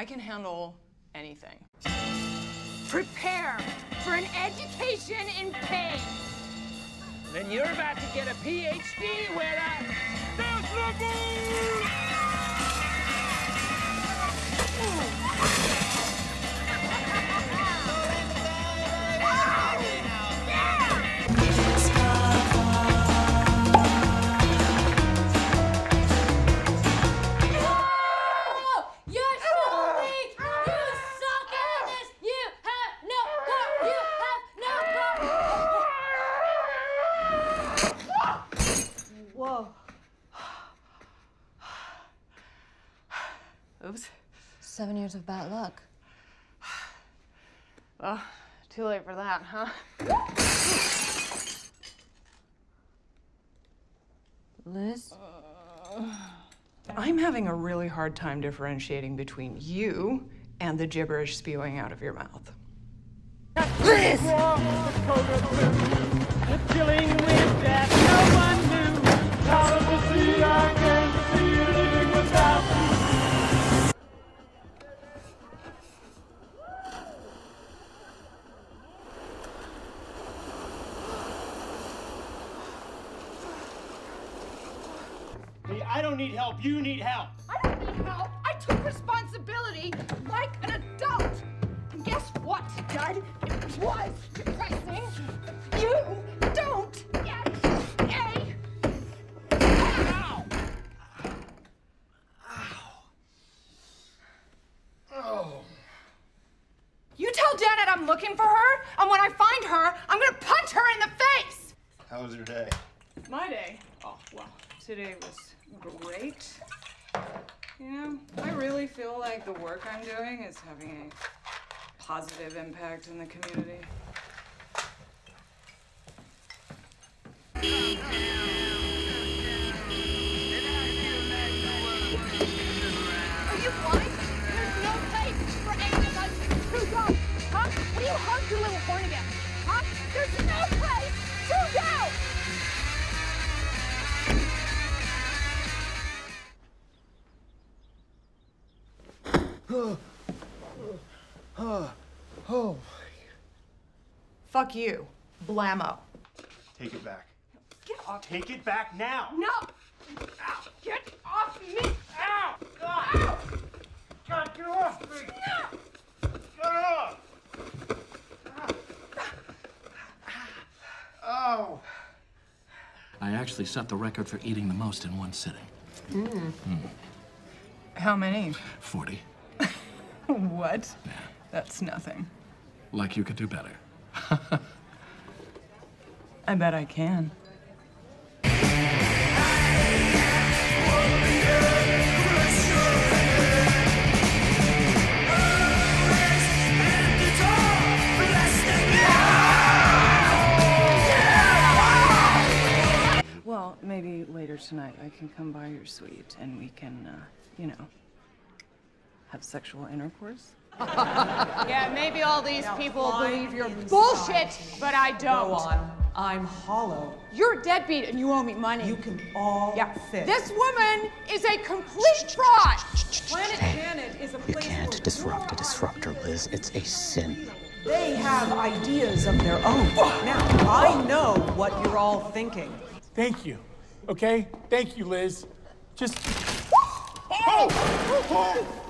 I can handle anything. Prepare for an education in pain. Then you're about to get a PhD. Oops. Seven years of bad luck. Well, too late for that, huh? Liz? I'm having a really hard time differentiating between you and the gibberish spewing out of your mouth. Killing with that don't need help. You need help. I don't need help. I took responsibility like an adult. And guess what, Dud? It was depressing. You don't get a. Ow! You tell Janet I'm looking for her, and when I find her, I'm gonna punch her in the face. How was your day? My day. Oh, well, today was great. You know, I really feel like the work I'm doing is having a positive impact in the community. Oh, oh Fuck you, blammo. take it back. Get off. Take it back now. No. Ow. Get off me. Ow! God! God, get off me! No. Get off! Oh. I actually set the record for eating the most in one sitting. Mm. Hmm. How many? 40. What? That's nothing. Like you could do better. I bet I can. Well, maybe later tonight I can come by your suite and we can, uh, you know, have sexual intercourse. Yeah, maybe all these people believe your bullshit, but I don't. Go on. I'm hollow. You're a deadbeat and you owe me money. You can all yeah. fit. This woman is a complete fraud. Planet Janet is a place You Can't where disrupt a disruptor, Liz. It's a sin. they have ideas of their own. Now, I know what you're all thinking. Thank you. Okay? Thank you, Liz. Just. Oh! Oh!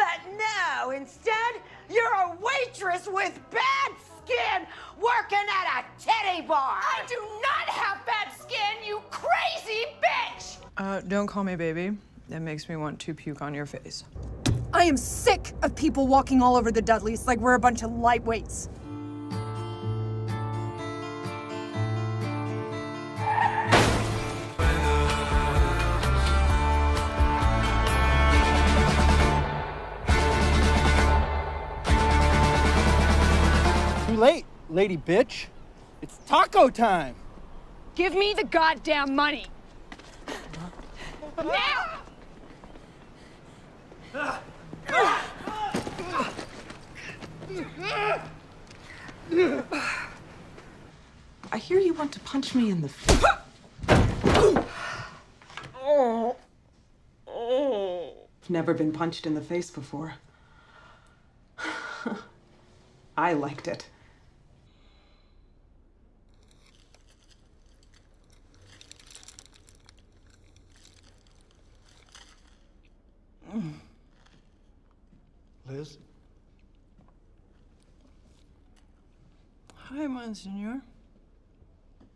But no, instead, you're a waitress with bad skin working at a teddy bar. I do not have bad skin, you crazy bitch! Uh, don't call me baby. That makes me want to puke on your face. I am sick of people walking all over the Dudleys like we're a bunch of lightweights. Late, lady bitch. It's taco time. Give me the goddamn money. Now! I hear you want to punch me in the face. Never been punched in the face before. I liked it. Liz? Hi, Monsignor.